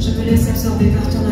Je me laisse absorber par ton